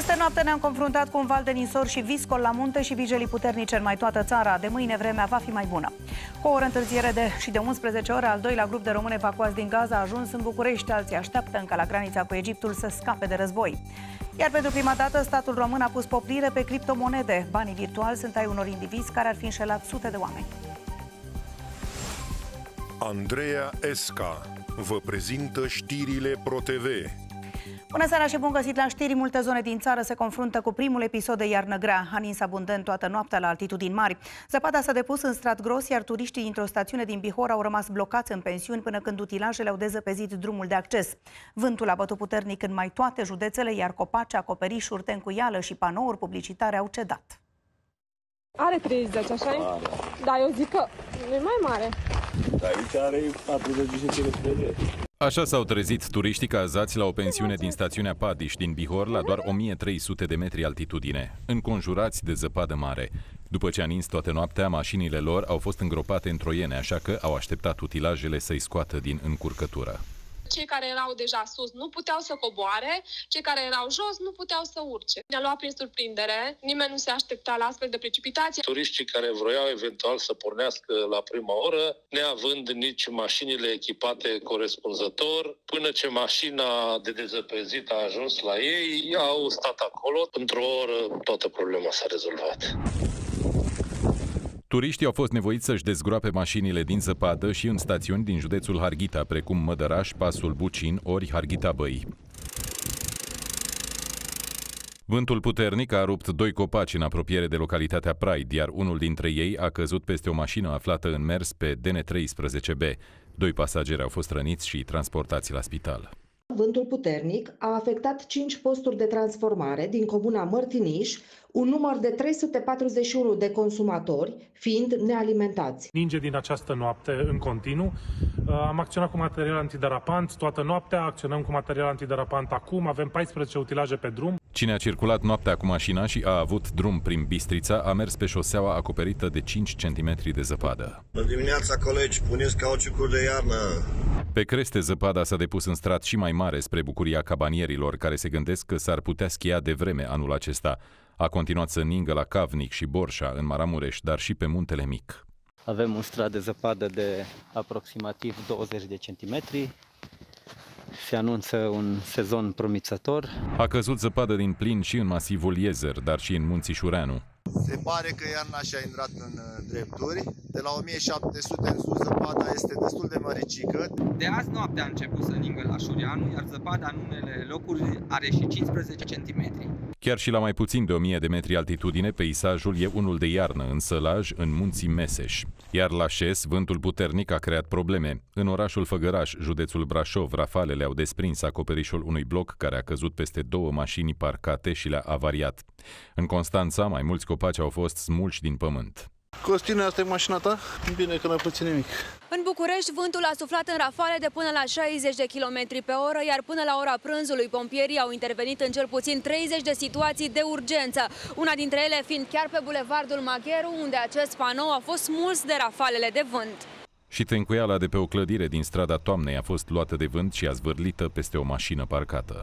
Peste noapte ne-am confruntat cu un val de ninsor și viscol la munte și vijelii puternice în mai toată țara. De mâine vremea va fi mai bună. Cu o oră întârziere de și de 11 ore, al doilea grup de români evacuați din Gaza a ajuns în București. Alții așteaptă încă la granița cu Egiptul să scape de război. Iar pentru prima dată, statul român a pus poprire pe criptomonede. Banii virtuali sunt ai unor indivizi care ar fi înșelat sute de oameni. Andreea Esca vă prezintă știrile ProTV. Bună seara și bun găsit la știri. Multe zone din țară se confruntă cu primul episod de iarnă grea. A nins abundent toată noaptea la altitudini mari. Zăpada s-a depus în strat gros, iar turiștii dintr-o stațiune din Bihor au rămas blocați în pensiuni până când utilajele au dezăpezit drumul de acces. Vântul a bătut puternic în mai toate județele, iar copaci, acoperișuri, tencuială și panouri publicitare au cedat. Are 30, așa Are. Da, eu zic că e mai mare. Dar aici are 45 de Așa s-au trezit turiștii cazați la o pensiune din stațiunea Padiș din Bihor la doar 1300 de metri altitudine, înconjurați de zăpadă mare. După ce a nins toată noaptea, mașinile lor au fost îngropate în troiene, așa că au așteptat utilajele să-i scoată din încurcătură. Cei care erau deja sus nu puteau să coboare, cei care erau jos nu puteau să urce. Ne-a luat prin surprindere, nimeni nu se aștepta la astfel de precipitație. Turiștii care vroiau eventual să pornească la prima oră, neavând nici mașinile echipate corespunzător, până ce mașina de dezăpezit a ajuns la ei, au stat acolo. Într-o oră toată problema s-a rezolvat. Turiștii au fost nevoiți să-și dezgroape mașinile din zăpadă și în stațiuni din județul Harghita, precum Mădăraș, Pasul Bucin, ori Harghita Băi. Vântul puternic a rupt doi copaci în apropiere de localitatea Pride, iar unul dintre ei a căzut peste o mașină aflată în mers pe DN13B. Doi pasageri au fost răniți și transportați la spital. Vântul puternic a afectat 5 posturi de transformare din comuna Mărtiniș, un număr de 341 de consumatori fiind nealimentați. Ninge din această noapte în continuu. Uh, Am acționat cu material antiderapant toată noaptea, acționăm cu material antiderapant acum, avem 14 utilaje pe drum. Cine a circulat noaptea cu mașina și a avut drum prin Bistrița a mers pe șoseaua acoperită de 5 cm de zăpadă. Bună dimineața, colegi! Puneți cauciucuri de iarnă! Pe creste zăpada s-a depus în strat și mai mare spre bucuria cabanierilor care se gândesc că s-ar putea schia de vreme anul acesta. A continuat să ningă la Cavnic și Borșa, în Maramureș, dar și pe Muntele Mic. Avem un strat de zăpadă de aproximativ 20 de centimetri. Se anunță un sezon promițător. A căzut zăpadă din plin și în masivul Iezer, dar și în munții Șureanu. Se pare că iarna și-a intrat în uh, drepturi. De la 1700 în sus zăpada este destul de măricică. De azi noapte a început să ningă la Șureanu, iar zăpada în unele locuri are și 15 cm. Chiar și la mai puțin de 1000 de metri altitudine, peisajul e unul de iarnă, în sălaj, în munții Meseș. Iar la Șes, vântul puternic a creat probleme. În orașul Făgăraș, județul Brașov, rafalele au desprins acoperișul unui bloc care a căzut peste două mașini parcate și le-a avariat. În Constanța, mai mulți copaci au fost smulși din pământ. Costine, asta e mașina ta? Bine că n-a pățit nimic. În București, vântul a suflat în rafale de până la 60 de km pe oră, iar până la ora prânzului, pompierii au intervenit în cel puțin 30 de situații de urgență. Una dintre ele fiind chiar pe bulevardul Magheru, unde acest panou a fost smuls de rafalele de vânt. Și tencuiala de pe o clădire din strada Toamnei a fost luată de vânt și a zvârlită peste o mașină parcată.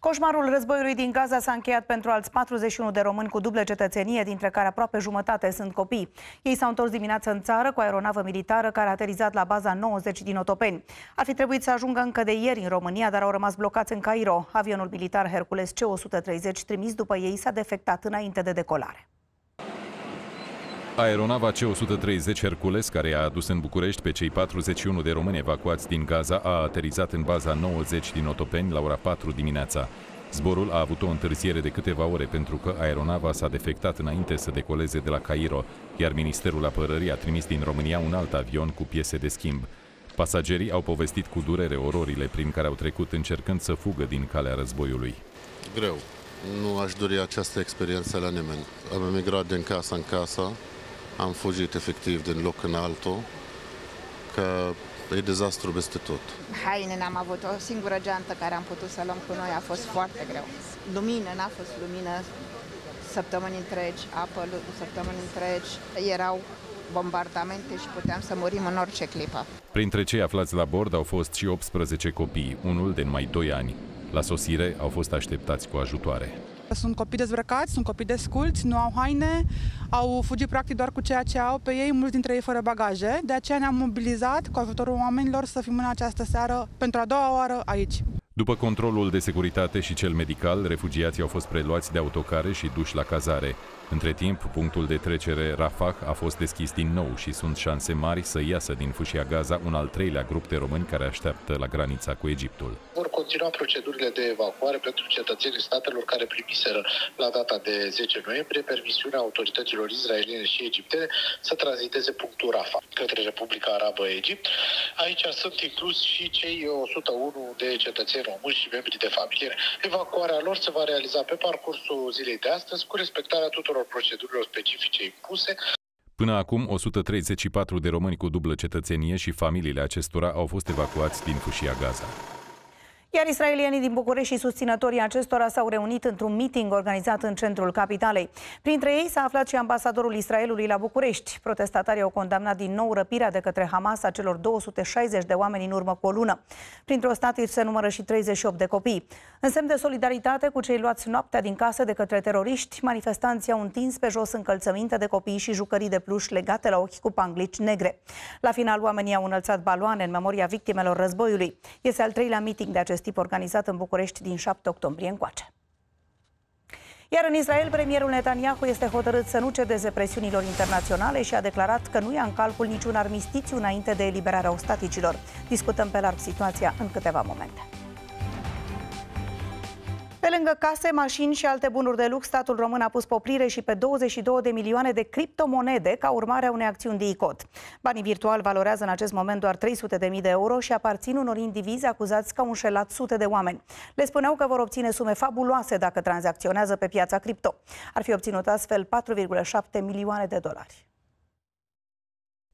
Coșmarul războiului din Gaza s-a încheiat pentru alți 41 de români cu dublă cetățenie, dintre care aproape jumătate sunt copii. Ei s-au întors dimineața în țară cu aeronavă militară care a aterizat la baza 90 din Otopeni. Ar fi trebuit să ajungă încă de ieri în România, dar au rămas blocați în Cairo. Avionul militar Hercules C-130 trimis după ei s-a defectat înainte de decolare. Aeronava C-130 Hercules, care i-a adus în București pe cei 41 de români evacuați din Gaza, a aterizat în baza 90 din Otopeni la ora 4 dimineața. Zborul a avut o întârziere de câteva ore pentru că aeronava s-a defectat înainte să decoleze de la Cairo, iar Ministerul Apărării a trimis din România un alt avion cu piese de schimb. Pasagerii au povestit cu durere ororile prin care au trecut încercând să fugă din calea războiului. Greu. Nu aș dori această experiență la nimeni. Am emigrat din casă în casă, am fugit efectiv din loc în altul, că e dezastru peste tot. Haine n-am avut, o singură geantă care am putut să luăm cu noi a fost foarte greu. Lumină, n-a fost lumină săptămâni întregi, apă săptămâni întregi, erau bombardamente și puteam să murim în orice clipă. Printre cei aflați la bord au fost și 18 copii, unul de numai 2 ani. La sosire au fost așteptați cu ajutoare. Sunt copii dezbrăcați, sunt copii desculți, nu au haine, au fugit practic doar cu ceea ce au pe ei, mulți dintre ei fără bagaje. De aceea ne-am mobilizat cu ajutorul oamenilor să fim în această seară pentru a doua oară aici. După controlul de securitate și cel medical, refugiații au fost preluați de autocare și duși la cazare. Între timp, punctul de trecere Rafah a fost deschis din nou și sunt șanse mari să iasă din fâșia Gaza un al treilea grup de români care așteaptă la granița cu Egiptul. Vor continua procedurile de evacuare pentru cetățenii statelor care primiseră la data de 10 noiembrie permisiunea autorităților izraeliene și egiptene să tranziteze punctul Rafah către Republica Arabă Egipt. Aici sunt inclus și cei 101 de cetățeni români și membri de familie. Evacuarea lor se va realiza pe parcursul zilei de astăzi cu respectarea tuturor procedurilor specifice impuse. Până acum, 134 de români cu dublă cetățenie și familiile acestora au fost evacuați din fâșia Gaza. Iar israelienii din București și susținătorii acestora s-au reunit într-un meeting organizat în centrul capitalei. Printre ei s-a aflat și ambasadorul Israelului la București. Protestatarii au condamnat din nou răpirea de către Hamas a celor 260 de oameni în urmă cu o lună. Printre ostatii se numără și 38 de copii. În semn de solidaritate cu cei luați noaptea din casă de către teroriști, manifestanții au întins pe jos încălțăminte de copii și jucării de pluș legate la ochi cu panglici negre. La final, oamenii au înălțat baloane în memoria victimelor războiului. Este al treilea meeting de acest acest tip organizat în București din 7 octombrie încoace. Iar în Israel, premierul Netanyahu este hotărât să nu cedeze presiunilor internaționale și a declarat că nu ia în calcul niciun armistițiu înainte de eliberarea ostaticilor. Discutăm pe larg situația în câteva momente. Pe lângă case, mașini și alte bunuri de lux, statul român a pus poprire și pe 22 de milioane de criptomonede ca urmare a unei acțiuni de ICOT. Banii virtuali valorează în acest moment doar 300 de mii de euro și aparțin unor indivizi acuzați că au înșelat sute de oameni. Le spuneau că vor obține sume fabuloase dacă tranzacționează pe piața cripto. Ar fi obținut astfel 4,7 milioane de dolari.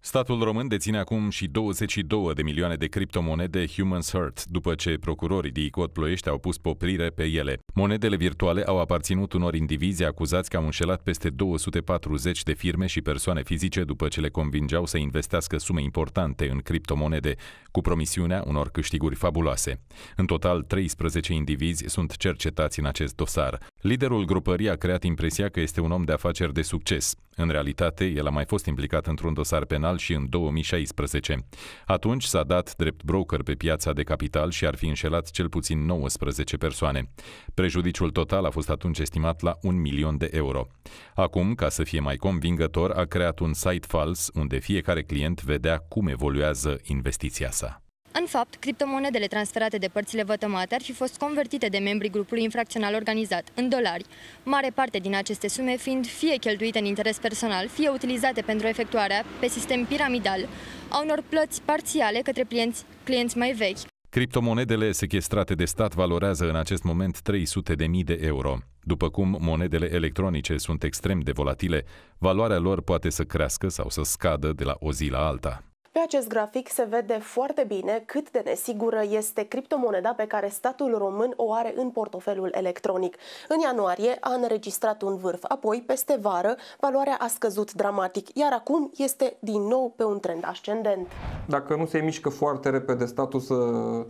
Statul român deține acum și 22 de milioane de criptomonede Human's Heart, după ce procurorii de ICOT Ploiești au pus poprire pe ele. Monedele virtuale au aparținut unor indivizi acuzați că au înșelat peste 240 de firme și persoane fizice după ce le convingeau să investească sume importante în criptomonede, cu promisiunea unor câștiguri fabuloase. În total, 13 indivizi sunt cercetați în acest dosar. Liderul grupării a creat impresia că este un om de afaceri de succes. În realitate, el a mai fost implicat într-un dosar penal și în 2016. Atunci s-a dat drept broker pe piața de capital și ar fi înșelat cel puțin 19 persoane. Prejudiciul total a fost atunci estimat la un milion de euro. Acum, ca să fie mai convingător, a creat un site fals unde fiecare client vedea cum evoluează investiția sa. În fapt, criptomonedele transferate de părțile vătămate ar fi fost convertite de membrii grupului infracțional organizat în dolari, mare parte din aceste sume fiind fie cheltuite în interes personal, fie utilizate pentru efectuarea, pe sistem piramidal, a unor plăți parțiale către clienți, clienți mai vechi. Criptomonedele sequestrate de stat valorează în acest moment 300.000 de euro. După cum monedele electronice sunt extrem de volatile, valoarea lor poate să crească sau să scadă de la o zi la alta. Pe acest grafic se vede foarte bine cât de nesigură este criptomoneda pe care statul român o are în portofelul electronic. În ianuarie a înregistrat un vârf, apoi peste vară valoarea a scăzut dramatic, iar acum este din nou pe un trend ascendent. Dacă nu se mișcă foarte repede statul să uh,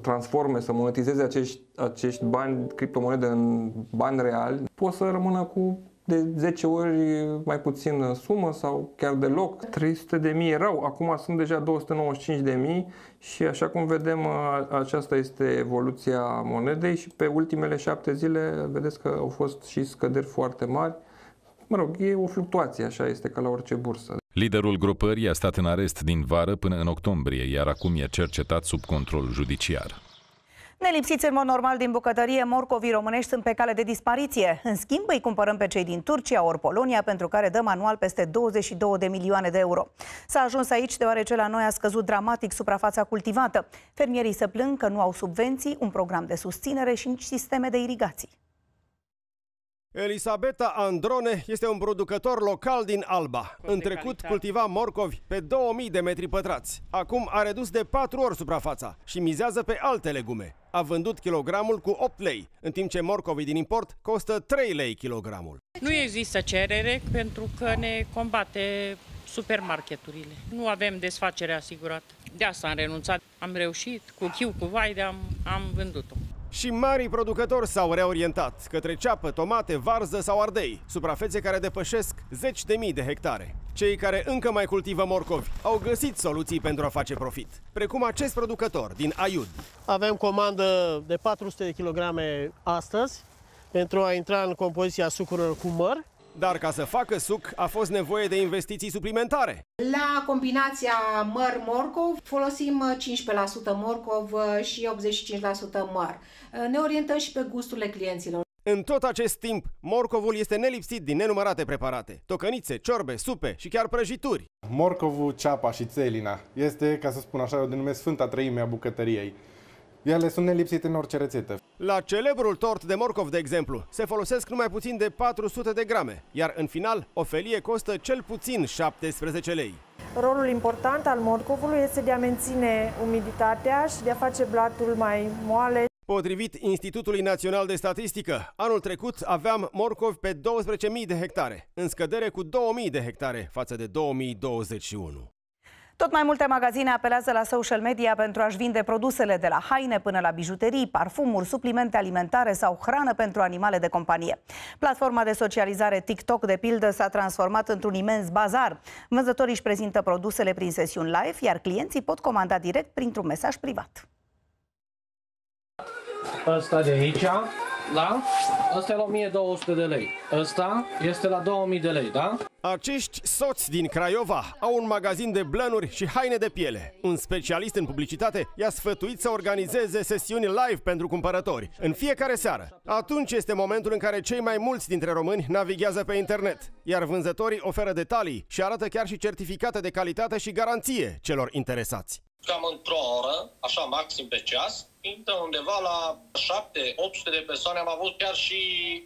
transforme, să monetizeze acești, acești bani, criptomonede în bani reali, pot să rămână cu de 10 ori mai puțin sumă sau chiar deloc. 300 de mii erau, acum sunt deja 295 de mii și așa cum vedem aceasta este evoluția monedei și pe ultimele șapte zile vedeți că au fost și scăderi foarte mari. Mă rog, e o fluctuație, așa este ca la orice bursă. Liderul grupării a stat în arest din vară până în octombrie, iar acum e cercetat sub control judiciar. Nelipsiți în mod normal din bucătărie, morcovii românești sunt pe cale de dispariție. În schimb, îi cumpărăm pe cei din Turcia ori Polonia, pentru care dăm anual peste 22 de milioane de euro. S-a ajuns aici deoarece la noi a scăzut dramatic suprafața cultivată. Fermierii se plâng că nu au subvenții, un program de susținere și nici sisteme de irigații. Elisabeta Androne este un producător local din Alba. În trecut cultiva morcovi pe 2000 de metri pătrați. Acum a redus de 4 ori suprafața și mizează pe alte legume. A vândut kilogramul cu 8 lei, în timp ce morcovii din import costă 3 lei kilogramul. Nu există cerere pentru că ne combate supermarketurile. Nu avem desfacere asigurată. De asta am renunțat. Am reușit, cu chiu, cu vaide am, am vândut-o. Și marii producători s-au reorientat către ceapă, tomate, varză sau ardei, suprafețe care depășesc zeci de mii de hectare. Cei care încă mai cultivă morcovi au găsit soluții pentru a face profit, precum acest producător din Aiud. Avem comandă de 400 de kilograme astăzi pentru a intra în compoziția sucurilor cu măr. Dar ca să facă suc a fost nevoie de investiții suplimentare. La combinația măr-morcov folosim 15% morcov și 85% măr. Ne orientăm și pe gusturile clienților. În tot acest timp, morcovul este nelipsit din nenumărate preparate. Tocănițe, ciorbe, supe și chiar prăjituri. Morcovul, ceapa și țelina este, ca să spun așa, eu denumesc Sfânta Treime a bucătăriei. Ele sunt nelipsite în orice rețetă. La celebrul tort de morcov, de exemplu, se folosesc numai puțin de 400 de grame, iar în final, o felie costă cel puțin 17 lei. Rolul important al morcovului este de a menține umiditatea și de a face blatul mai moale. Potrivit Institutului Național de Statistică, anul trecut aveam morcovi pe 12.000 de hectare, în scădere cu 2.000 de hectare față de 2021. Tot mai multe magazine apelează la social media pentru a-și vinde produsele de la haine până la bijuterii, parfumuri, suplimente alimentare sau hrană pentru animale de companie. Platforma de socializare TikTok, de pildă, s-a transformat într-un imens bazar. Vânzătorii își prezintă produsele prin sesiuni live, iar clienții pot comanda direct printr-un mesaj privat. Ăsta de aici, da? Ăsta e la 1200 de lei. Ăsta este la 2000 de lei, da? Acești soți din Craiova au un magazin de blănuri și haine de piele. Un specialist în publicitate i-a sfătuit să organizeze sesiuni live pentru cumpărători în fiecare seară. Atunci este momentul în care cei mai mulți dintre români navighează pe internet, iar vânzătorii oferă detalii și arată chiar și certificate de calitate și garanție celor interesați. Cam într-o oră, așa maxim pe ceas, intră undeva la 7-800 de persoane, am avut chiar și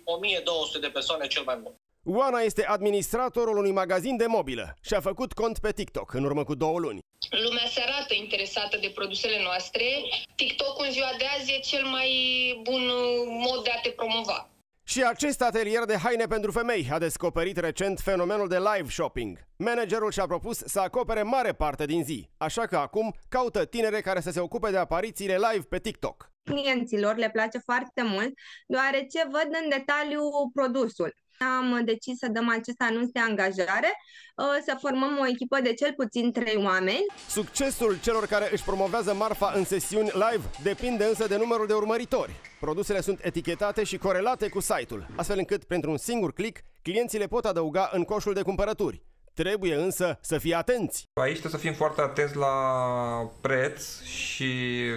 1200 de persoane cel mai mult. Oana este administratorul unui magazin de mobilă și a făcut cont pe TikTok în urmă cu două luni. Lumea se arată interesată de produsele noastre. TikTok în ziua de azi e cel mai bun mod de a te promova. Și acest atelier de haine pentru femei a descoperit recent fenomenul de live shopping. Managerul și-a propus să acopere mare parte din zi, așa că acum caută tinere care să se ocupe de aparițiile live pe TikTok. Clienților le place foarte mult, deoarece văd în detaliu produsul. Am decis să dăm acest anunț de angajare, să formăm o echipă de cel puțin 3 oameni. Succesul celor care își promovează marfa în sesiuni live depinde însă de numărul de urmăritori. Produsele sunt etichetate și corelate cu site-ul, astfel încât, printr-un singur click, clienții le pot adăuga în coșul de cumpărături. Trebuie însă să fie atenți. Aici trebuie să fim foarte atenți la preț și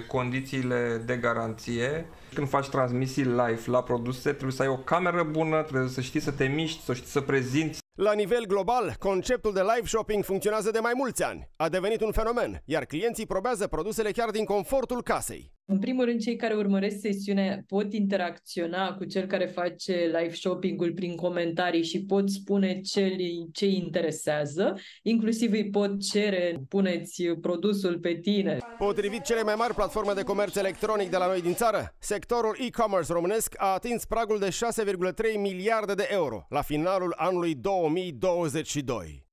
condițiile de garanție. Când faci transmisii live la produse, trebuie să ai o cameră bună, trebuie să știi să te miști, să știi să prezinți. La nivel global, conceptul de live shopping funcționează de mai mulți ani. A devenit un fenomen, iar clienții probează produsele chiar din confortul casei. În primul rând, cei care urmăresc sesiunea pot interacționa cu cel care face live shopping-ul prin comentarii și pot spune ce ce interesează, inclusiv îi pot cere, puneți produsul pe tine. Potrivit cele mai mari platforme de comerț electronic de la noi din țară, sectorul e-commerce românesc a atins pragul de 6,3 miliarde de euro la finalul anului 2022.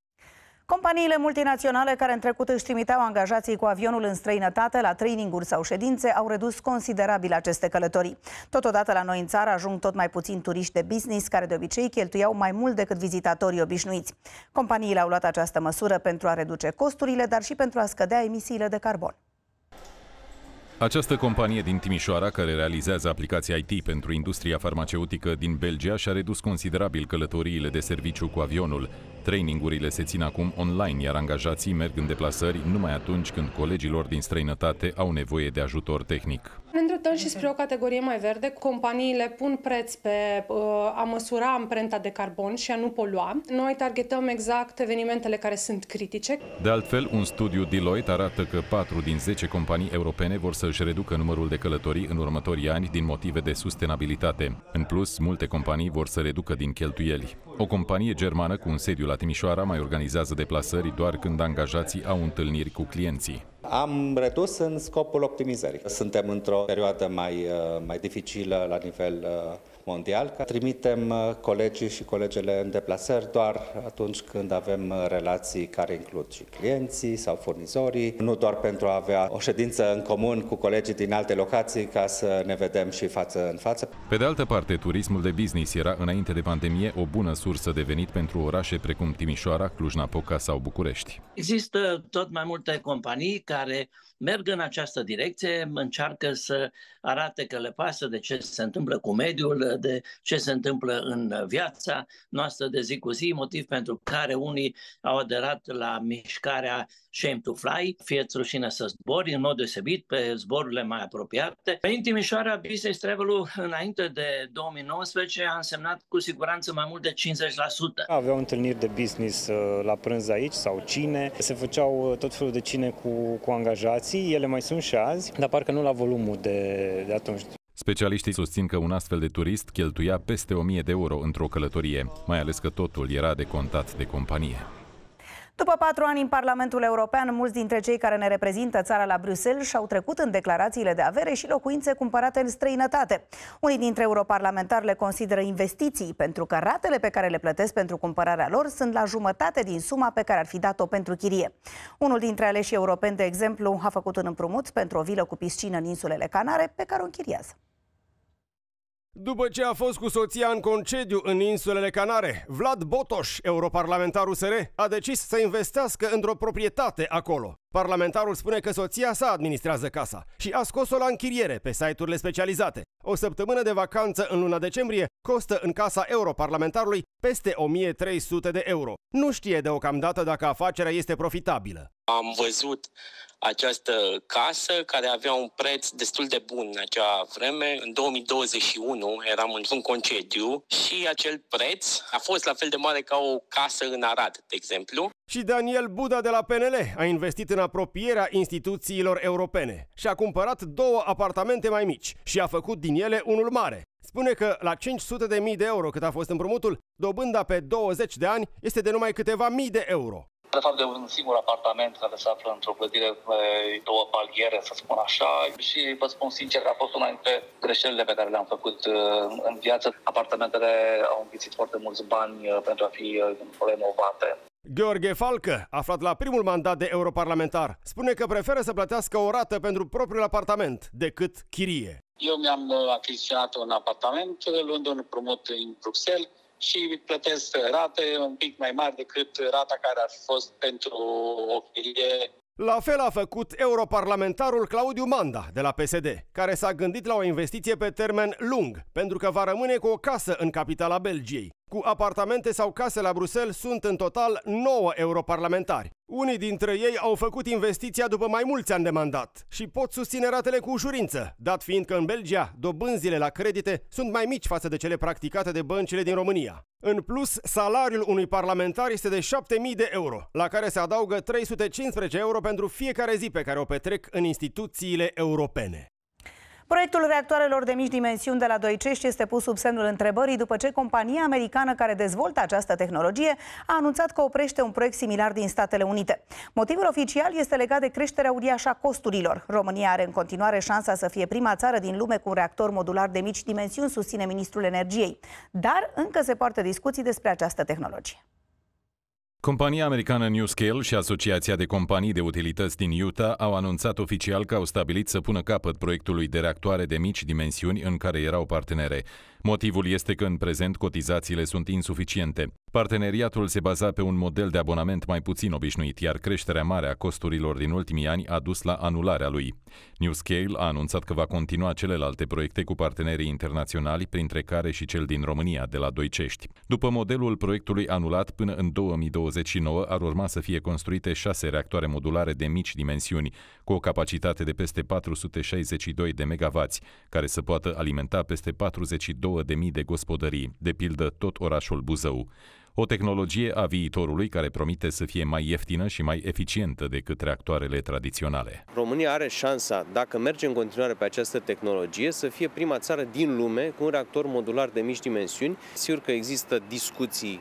Companiile multinaționale care în trecut își trimiteau angajații cu avionul în străinătate la traininguri sau ședințe au redus considerabil aceste călătorii. Totodată la noi în țară ajung tot mai puțini turiști de business care de obicei cheltuiau mai mult decât vizitatorii obișnuiți. Companiile au luat această măsură pentru a reduce costurile, dar și pentru a scădea emisiile de carbon. Această companie din Timișoara, care realizează aplicații IT pentru industria farmaceutică din Belgia, și-a redus considerabil călătoriile de serviciu cu avionul. Trainingurile se țin acum online, iar angajații merg în deplasări numai atunci când colegilor din străinătate au nevoie de ajutor tehnic. Ne îndreptăm și spre o categorie mai verde. Companiile pun preț pe uh, a măsura amprenta de carbon și a nu polua. Noi targetăm exact evenimentele care sunt critice. De altfel, un studiu Deloitte arată că 4 din 10 companii europene vor să își reducă numărul de călătorii în următorii ani din motive de sustenabilitate. În plus, multe companii vor să reducă din cheltuieli. O companie germană cu un sediu la Timișoara mai organizează deplasări doar când angajații au întâlniri cu clienții. Am redus în scopul optimizării. Suntem într-o perioadă mai, uh, mai dificilă la nivel uh, mondial, că trimitem uh, colegii și colegele în deplasări doar atunci când avem uh, relații care includ și clienții sau furnizorii, nu doar pentru a avea o ședință în comun cu colegii din alte locații ca să ne vedem și față în față. Pe de altă parte, turismul de business era înainte de pandemie o bună sursă de venit pentru orașe precum Timișoara, Cluj-Napoca sau București. Există tot mai multe companii care merg în această direcție, încearcă să arate că le pasă de ce se întâmplă cu mediul, de ce se întâmplă în viața noastră de zi cu zi, motiv pentru care unii au aderat la mișcarea Shame to Fly, fie rușine să zbori, în mod deosebit pe zborurile mai apropiate. În Timișoara, Business Travel-ul înainte de 2019 a însemnat cu siguranță mai mult de 50%. Aveau întâlniri de business uh, la prânz aici sau cine, se făceau uh, tot felul de cine cu, cu angajații, ele mai sunt și azi, dar parcă nu la volumul de, de atunci. Specialiștii susțin că un astfel de turist cheltuia peste 1000 de euro într-o călătorie, mai ales că totul era de contat de companie. După patru ani în Parlamentul European, mulți dintre cei care ne reprezintă țara la Bruxelles și-au trecut în declarațiile de avere și locuințe cumpărate în străinătate. Unii dintre europarlamentari le consideră investiții, pentru că ratele pe care le plătesc pentru cumpărarea lor sunt la jumătate din suma pe care ar fi dat-o pentru chirie. Unul dintre aleșii europeni, de exemplu, a făcut un împrumut pentru o vilă cu piscină în insulele Canare, pe care o închiriază. După ce a fost cu soția în concediu în insulele Canare, Vlad Botoș, europarlamentarul SR, a decis să investească într-o proprietate acolo. Parlamentarul spune că soția sa administrează casa și a scos-o la închiriere pe site-urile specializate. O săptămână de vacanță în luna decembrie costă în casa europarlamentarului peste 1300 de euro. Nu știe deocamdată dacă afacerea este profitabilă. Am văzut această casă care avea un preț destul de bun în acea vreme. În 2021 eram într-un concediu și acel preț a fost la fel de mare ca o casă în Arad, de exemplu. Și Daniel Buda de la PNL a investit în apropierea instituțiilor europene și a cumpărat două apartamente mai mici și a făcut din ele unul mare. Spune că la 500 de mii de euro cât a fost împrumutul, dobânda pe 20 de ani este de numai câteva mii de euro de fapt de un singur apartament care se află într-o clădire pe două paliere, să spun așa, și vă spun sincer că a fost una dintre greșelile pe care le-am făcut uh, în viață. Apartamentele au înghițit foarte mulți bani uh, pentru a fi uh, renovate. Gheorghe Falcă, aflat la primul mandat de europarlamentar, spune că preferă să plătească o rată pentru propriul apartament decât chirie. Eu mi-am achiziționat un apartament luând un împrumut în Bruxelles și plătesc rate un pic mai mari decât rata care ar fi fost pentru o chirie la fel a făcut europarlamentarul Claudiu Manda de la PSD, care s-a gândit la o investiție pe termen lung, pentru că va rămâne cu o casă în capitala Belgiei. Cu apartamente sau case la Bruxelles sunt în total 9 europarlamentari. Unii dintre ei au făcut investiția după mai mulți ani de mandat și pot susține ratele cu ușurință, dat fiind că în Belgia dobânzile la credite sunt mai mici față de cele practicate de băncile din România. În plus, salariul unui parlamentar este de 7000 de euro, la care se adaugă 315 euro pentru fiecare zi pe care o petrec în instituțiile europene. Proiectul reactoarelor de mici dimensiuni de la Doicești este pus sub semnul întrebării după ce compania americană care dezvoltă această tehnologie a anunțat că oprește un proiect similar din Statele Unite. Motivul oficial este legat de creșterea uriașă a costurilor. România are în continuare șansa să fie prima țară din lume cu un reactor modular de mici dimensiuni, susține ministrul energiei. Dar încă se poartă discuții despre această tehnologie. Compania americană NewScale și Asociația de Companii de Utilități din Utah au anunțat oficial că au stabilit să pună capăt proiectului de reactoare de mici dimensiuni în care erau partenere. Motivul este că în prezent cotizațiile sunt insuficiente. Parteneriatul se baza pe un model de abonament mai puțin obișnuit, iar creșterea mare a costurilor din ultimii ani a dus la anularea lui. NewScale a anunțat că va continua celelalte proiecte cu partenerii internaționali, printre care și cel din România, de la Doicești. După modelul proiectului anulat până în 2029, ar urma să fie construite șase reactoare modulare de mici dimensiuni, cu o capacitate de peste 462 de megawatts, care să poată alimenta peste 42.000 de gospodării, de pildă tot orașul Buzău. O tehnologie a viitorului care promite să fie mai ieftină și mai eficientă decât reactoarele tradiționale. România are șansa, dacă merge în continuare pe această tehnologie, să fie prima țară din lume cu un reactor modular de mici dimensiuni. Sigur că există discuții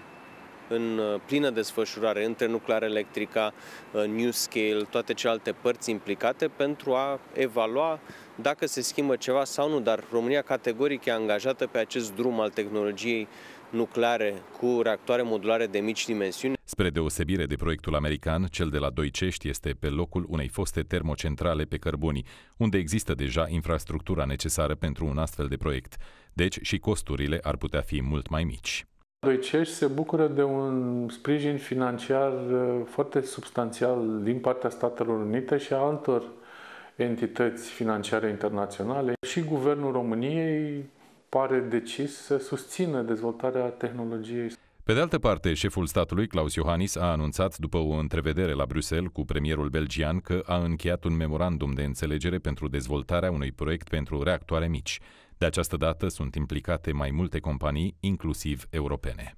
în uh, plină desfășurare între nuclear electrica, uh, New Scale, toate celelalte părți implicate pentru a evalua dacă se schimbă ceva sau nu, dar România categoric e angajată pe acest drum al tehnologiei nucleare cu reactoare modulare de mici dimensiuni. Spre deosebire de proiectul american, cel de la Doicești este pe locul unei foste termocentrale pe cărbuni, unde există deja infrastructura necesară pentru un astfel de proiect. Deci și costurile ar putea fi mult mai mici. Doicești se bucură de un sprijin financiar uh, foarte substanțial din partea Statelor Unite și a altor entități financiare internaționale și Guvernul României pare decis să susțină dezvoltarea tehnologiei. Pe de altă parte, șeful statului, Claus Iohannis, a anunțat după o întrevedere la Bruxelles cu premierul belgian că a încheiat un memorandum de înțelegere pentru dezvoltarea unui proiect pentru reactoare mici. De această dată sunt implicate mai multe companii, inclusiv europene.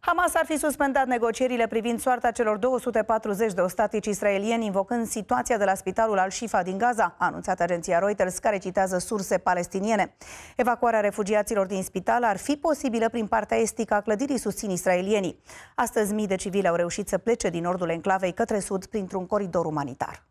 Hamas ar fi suspendat negocierile privind soarta celor 240 de ostatici israelieni, invocând situația de la spitalul Al-Shifa din Gaza, a anunțat agenția Reuters, care citează surse palestiniene. Evacuarea refugiaților din spital ar fi posibilă prin partea estică a clădirii, susțin israelienii. Astăzi, mii de civili au reușit să plece din nordul enclavei către sud printr-un coridor umanitar.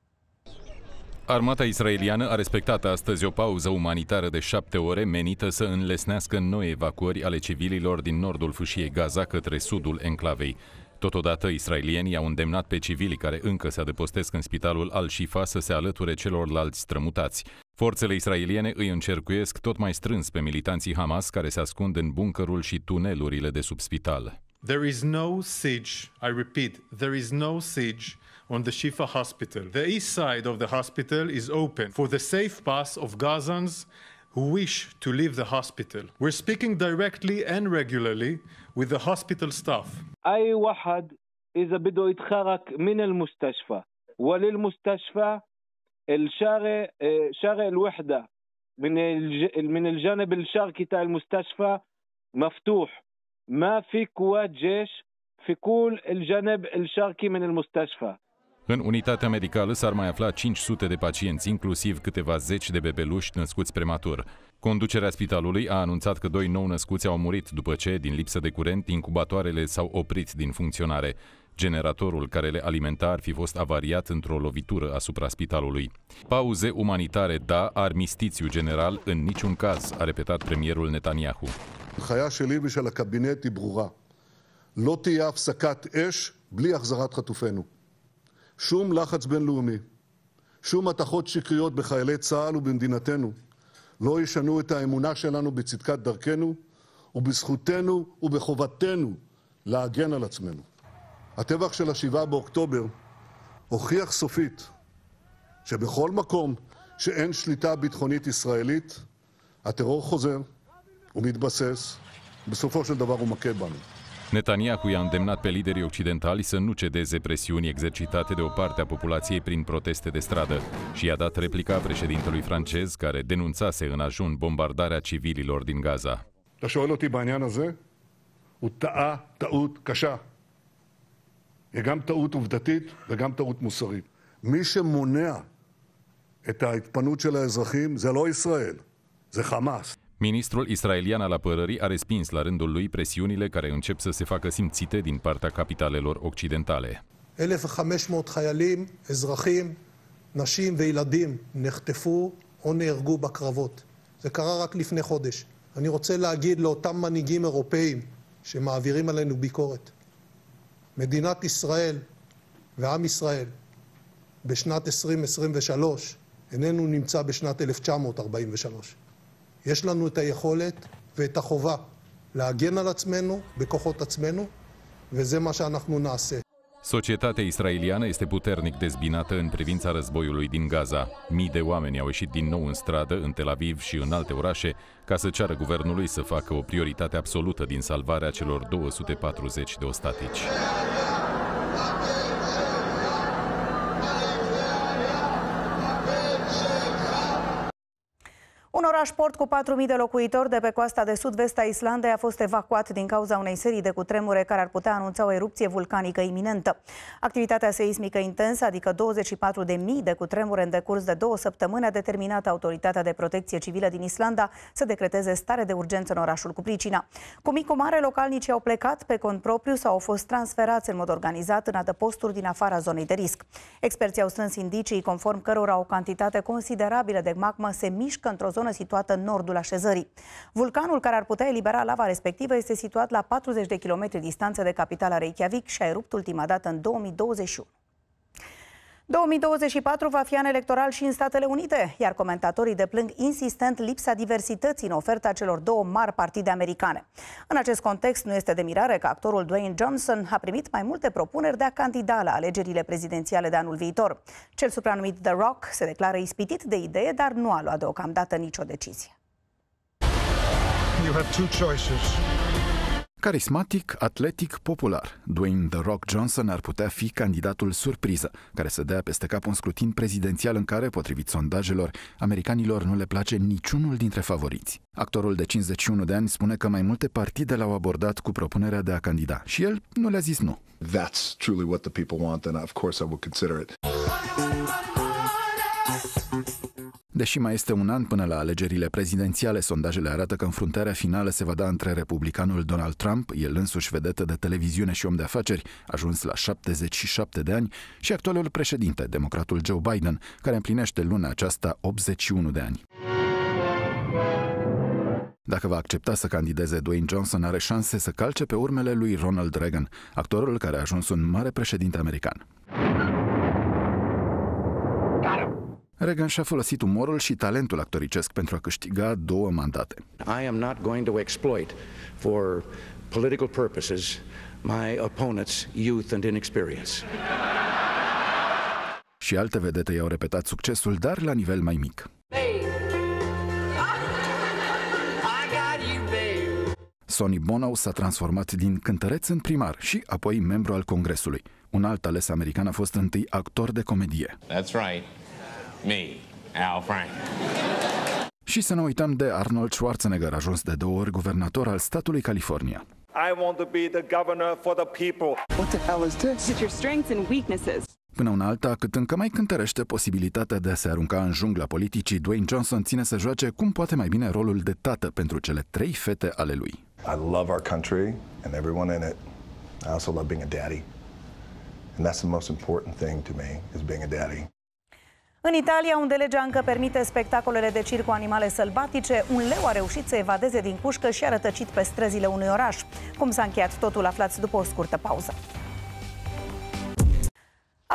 Armata israeliană a respectat astăzi o pauză umanitară de șapte ore menită să înlesnească noi evacuări ale civililor din nordul fâșiei Gaza către sudul enclavei. Totodată, israelienii au îndemnat pe civilii care încă se adăpostesc în spitalul Al-Shifa să se alăture celorlalți strămutați. Forțele israeliene îi încercuiesc tot mai strâns pe militanții Hamas care se ascund în buncărul și tunelurile de sub spital. There is no siege, I repeat, there is no siege on the Shifa hospital. The east side of the hospital is open for the safe pass of Gazans who wish to leave the hospital. We're speaking directly and regularly with the hospital staff. أي واحد إذا بده يتخرج من المستشفى وللمستشفى الشارع شارع الوحدة من من الجانب الشرقي تاع المستشفى مفتوح ما في قوات جيش في كل الجانب الشرقي من المستشفى În unitatea medicală s-ar mai afla 500 de pacienți, inclusiv câteva zeci de bebeluși născuți prematur. Conducerea spitalului a anunțat că doi nou-născuți au murit după ce, din lipsă de curent, incubatoarele s-au oprit din funcționare. Generatorul care le alimenta ar fi fost avariat într-o lovitură asupra spitalului. Pauze umanitare, da, armistițiu general, în niciun caz, a repetat premierul Netanyahu. הנחיה שלי ושל הקבינט היא ברורה. לא תהיה הפסקת אש בלי החזרת חטופינו. שום לחץ בינלאומי, שום מתכות שקריות בחיילי צה"ל ובמדינתנו לא ישנו את האמונה שלנו בצדקת דרכנו ובזכותנו ובחובתנו להגן על עצמנו. הטבח של השבעה באוקטובר הוכיח סופית שבכל מקום שאין שליטה ביטחונית ישראלית, הטרור חוזר, הוא מתבסס, בסופו של דבר הוא מכה בנו. Netanyahu i-a îndemnat pe liderii occidentali să nu cedeze presiuni exercitate de o parte a populației prin proteste de stradă și i-a dat replica președintelui francez care denunțase în ajun bombardarea civililor din Gaza. אתה שואל אותי בעניין הזה? הוא טעה טעות קשה. היא גם טעות עובדתית וגם טעות מוסרית. מי שמונע את ההתפנות של האזרחים זה לא ישראל, זה חמאס. Ministrul israelian al apărării a respins la rândul lui presiunile care încep să se facă simțite din partea capitalelor occidentale. 1,500 חיילים, אזרחים, נשים וילדים נחטפו או נהרגו בקרבות. זה קרה רק לפני חודש. אני רוצה להגיד לאותם מנהיגים אירופאים שמעבירים עלינו ביקורת. מדינת ישראל ועם ישראל בשנת 2023 איננו נמצא בשנת 1943. יש לנו את היכולת ואת החובה להגן על עצמנו בכוחות עצמנו, וזה מה שאנחנו נעשה. Societatea israeliană este puternic dezbinată în privința războiului din Gaza. Mii de oameni au ieșit din nou în stradă, în Tel Aviv și în alte orașe, ca să ceară guvernului să facă o prioritate absolută din salvarea celor 240 de ostatici. Oraș port cu 4.000 de locuitori de pe coasta de sud-vest a Islandei a fost evacuat din cauza unei serii de cutremure care ar putea anunța o erupție vulcanică iminentă. Activitatea seismică intensă, adică 24.000 de cutremure în decurs de două săptămâni, a determinat Autoritatea de Protecție Civilă din Islanda să decreteze stare de urgență în orașul cu pricina. Cu mic mare, localnicii au plecat pe cont propriu sau au fost transferați în mod organizat în adăposturi din afara zonei de risc. Experții au strâns indicii conform cărora o cantitate considerabilă de magmă se mișcă într-o zonă situată în nordul așezării. Vulcanul care ar putea elibera lava respectivă este situat la 40 de kilometri distanță de capitala Reykjavik și a erupt ultima dată în 2021. 2024 va fi an electoral și în Statele Unite, iar comentatorii deplâng insistent lipsa diversității în oferta celor două mari partide americane. În acest context, nu este de mirare că actorul Dwayne Johnson a primit mai multe propuneri de a candida la alegerile prezidențiale de anul viitor. Cel supranumit The Rock se declară ispitit de idee, dar nu a luat deocamdată nicio decizie. You have two choices. Carismatic, atletic, popular, Dwayne The Rock Johnson ar putea fi candidatul surpriză, care să dea peste cap un scrutin prezidențial în care, potrivit sondajelor, americanilor nu le place niciunul dintre favoriți. Actorul de 51 de ani spune că mai multe partide l-au abordat cu propunerea de a candida și el nu le-a zis nu. That's truly what the people want, and of course I will consider it. Deși mai este un an până la alegerile prezidențiale, sondajele arată că înfruntarea finală se va da între republicanul Donald Trump, el însuși vedetă de televiziune și om de afaceri, ajuns la 77 de ani, și actualul președinte, democratul Joe Biden, care împlinește luna aceasta 81 de ani. Dacă va accepta să candideze, Dwayne Johnson are șanse să calce pe urmele lui Ronald Reagan, actorul care a ajuns un mare președinte american. Reagan și-a folosit umorul și talentul actoricesc pentru a câștiga două mandate. I am not going to exploit for political purposes my opponent's youth and inexperience. Și alte vedete i-au repetat succesul, dar la nivel mai mic. Sonny Bono s-a transformat din cântăreț în primar și apoi membru al Congresului. Un alt ales american a fost întâi actor de comedie. That's right. Me, Al Frank. Și să nu uităm de Arnold Schwarzenegger, ajuns de două ori guvernator al statului California. I want to be the governor for the people. What the hell is this? It's your strengths and weaknesses. Până una alta, cât încă mai cântărește posibilitatea de a se arunca în jungla politicii, Dwayne Johnson ține să joace cum poate mai bine rolul de tată pentru cele trei fete ale lui. I love our country and everyone in it. I also love being a daddy. And that's the most important thing to me, is being a daddy. În Italia, unde legea încă permite spectacolele de circ cu animale sălbatice, un leu a reușit să evadeze din cușcă și a rătăcit pe străzile unui oraș. Cum s-a încheiat totul, aflați după o scurtă pauză.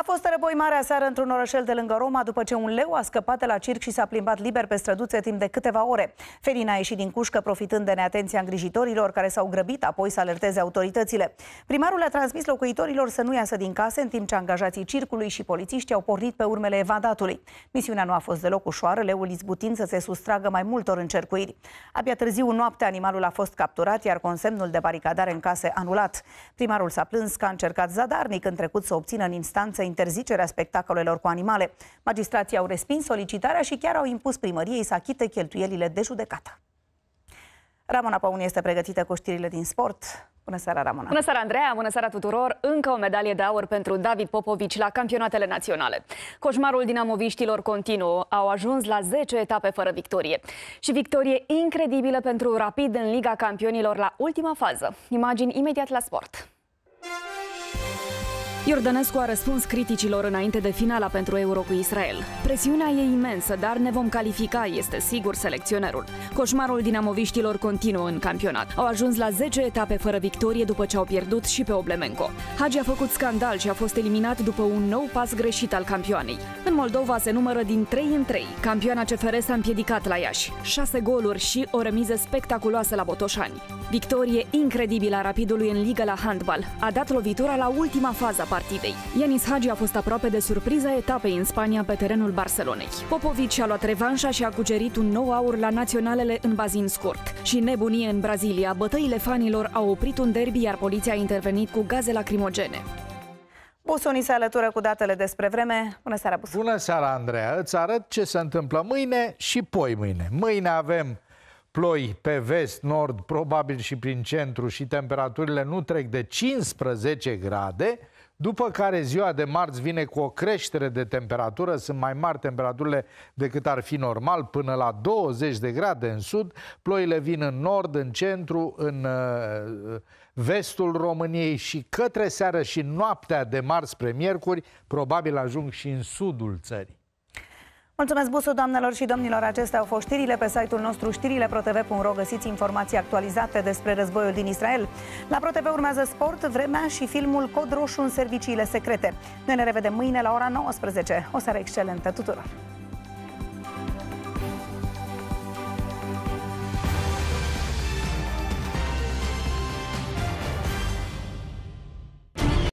A fost răboi mare aseară într-un orășel de lângă Roma după ce un leu a scăpat de la circ și s-a plimbat liber pe străduțe timp de câteva ore. Felina a ieșit din cușcă profitând de neatenția îngrijitorilor care s-au grăbit apoi să alerteze autoritățile. Primarul a transmis locuitorilor să nu iasă din case în timp ce angajații circului și polițiștii au pornit pe urmele evadatului. Misiunea nu a fost deloc ușoară, leul izbutind să se sustragă mai multor încercuiri. Abia târziu noapte animalul a fost capturat, iar consemnul de baricadare în case anulat. Primarul s-a plâns că a încercat zadarnic în trecut să obțină în instanță interzicerea spectacolelor cu animale. Magistrații au respins solicitarea și chiar au impus primăriei să achite cheltuielile de judecată. Ramona Paun este pregătită cu știrile din sport. Bună seara, Ramona! Bună seara, Andreea! Bună seara tuturor! Încă o medalie de aur pentru David Popovici la campionatele naționale. Coșmarul dinamoviștilor continuă. Au ajuns la 10 etape fără victorie. Și victorie incredibilă pentru Rapid în Liga Campionilor la ultima fază. Imagini imediat la sport. Iordănescu a răspuns criticilor înainte de finala pentru Euro cu Israel. Presiunea e imensă, dar ne vom califica, este sigur selecționerul. Coșmarul dinamoviștilor continuă în campionat. Au ajuns la 10 etape fără victorie după ce au pierdut și pe Oblemenco. Hagi a făcut scandal și a fost eliminat după un nou pas greșit al campioanei. În Moldova se numără din 3 în 3. Campioana CFR s-a împiedicat la Iași. 6 goluri și o remiză spectaculoasă la Botoșani. Victorie incredibilă a Rapidului în Liga la handbal. A dat lovitura la ultima fază partidei. Ianis Hagi a fost aproape de surpriza etapei în Spania pe terenul Barcelonei. Popovici a luat revanșa și a cucerit un nou aur la naționalele în bazin scurt. Și nebunie în Brazilia, bătăile fanilor au oprit un derby, iar poliția a intervenit cu gaze lacrimogene. Busoni se alătură cu datele despre vreme. Bună seara, Busu! Bună seara, Andreea! Îți arăt ce se întâmplă mâine și poi mâine. Mâine avem ploi pe vest, nord, probabil și prin centru și temperaturile nu trec de 15 grade, după care ziua de marți vine cu o creștere de temperatură, sunt mai mari temperaturile decât ar fi normal, până la 20 de grade în sud, ploile vin în nord, în centru, în uh, vestul României și către seară și noaptea de marți spre miercuri, probabil ajung și în sudul țării. Mulțumesc, Busu, doamnelor și domnilor. Acestea au fost știrile pe site-ul nostru știrile.protv.ro. Găsiți informații actualizate despre războiul din Israel. La ProTV urmează sport, vremea și filmul Cod Roșu în serviciile secrete. Noi ne revedem mâine la ora 19. O seară excelentă tuturor!